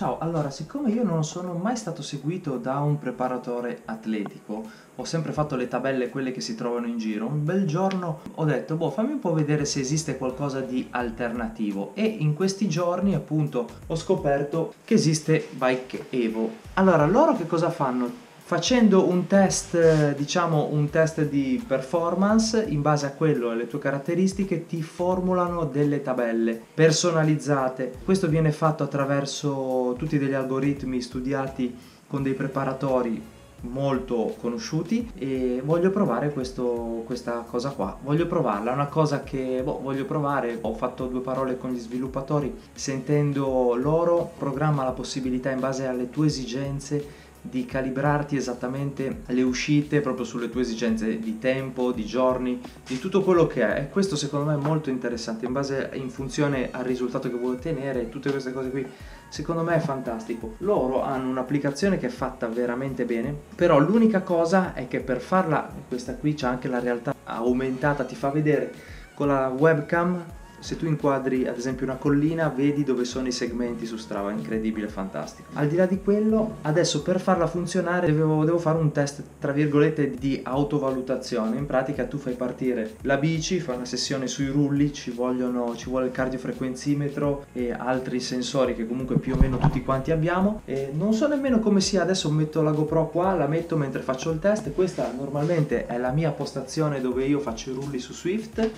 Ciao, allora, siccome io non sono mai stato seguito da un preparatore atletico, ho sempre fatto le tabelle quelle che si trovano in giro, un bel giorno ho detto, boh, fammi un po' vedere se esiste qualcosa di alternativo e in questi giorni appunto ho scoperto che esiste Bike Evo. Allora, loro che cosa fanno? Facendo un test, diciamo un test di performance, in base a quello e alle tue caratteristiche, ti formulano delle tabelle personalizzate. Questo viene fatto attraverso tutti degli algoritmi studiati con dei preparatori molto conosciuti e voglio provare questo, questa cosa qua. Voglio provarla è una cosa che boh, voglio provare. Ho fatto due parole con gli sviluppatori. Sentendo loro programma la possibilità in base alle tue esigenze di calibrarti esattamente le uscite proprio sulle tue esigenze di tempo, di giorni, di tutto quello che è. E questo secondo me è molto interessante in base in funzione al risultato che vuoi ottenere, tutte queste cose qui. Secondo me è fantastico. Loro hanno un'applicazione che è fatta veramente bene, però l'unica cosa è che per farla, questa qui c'è anche la realtà aumentata, ti fa vedere con la webcam se tu inquadri ad esempio una collina vedi dove sono i segmenti su Strava, incredibile, fantastico. Al di là di quello, adesso per farla funzionare devo, devo, fare un test tra virgolette di autovalutazione. In pratica tu fai partire la bici, fai una sessione sui rulli, ci, vogliono, ci vuole il cardiofrequenzimetro e altri sensori che comunque più o meno tutti quanti abbiamo. E non so nemmeno come sia, adesso metto la GoPro qua, la metto mentre faccio il test. Questa normalmente è la mia postazione dove io faccio i rulli su Swift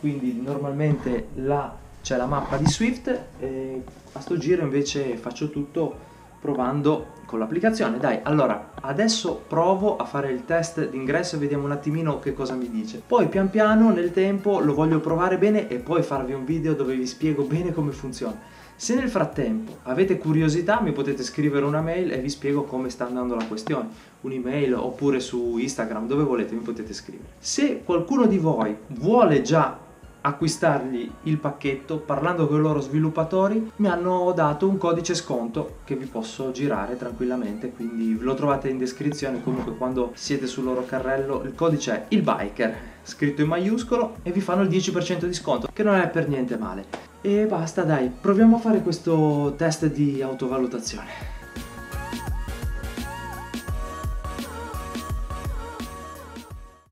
quindi normalmente là c'è la mappa di Swift e a sto giro invece faccio tutto provando con l'applicazione. Dai, allora adesso provo a fare il test d'ingresso e vediamo un attimino che cosa mi dice. Poi pian piano nel tempo lo voglio provare bene e poi farvi un video dove vi spiego bene come funziona. Se nel frattempo avete curiosità mi potete scrivere una mail e vi spiego come sta andando la questione, un'email oppure su Instagram, dove volete mi potete scrivere. Se qualcuno di voi vuole già acquistargli il pacchetto parlando con i loro sviluppatori mi hanno dato un codice sconto che vi posso girare tranquillamente quindi lo trovate in descrizione. Comunque quando siete sul loro carrello il codice è il biker scritto in maiuscolo e vi fanno il 10% di sconto che non è per niente male. E basta dai proviamo a fare questo test di autovalutazione